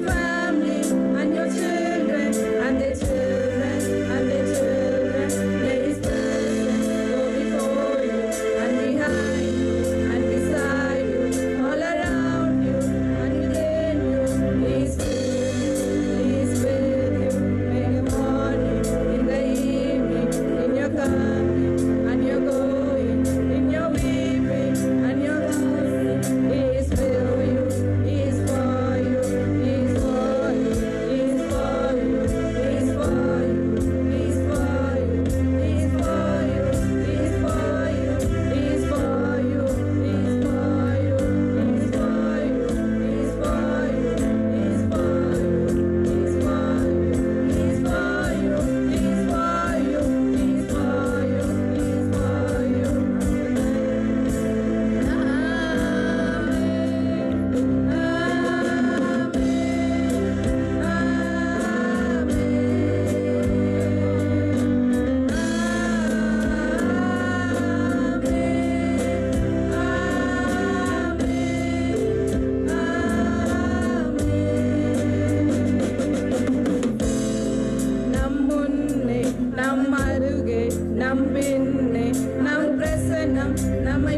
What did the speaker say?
my நம் பின்னே நம் பிரசனம் நம்மை